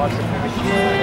watch the movie.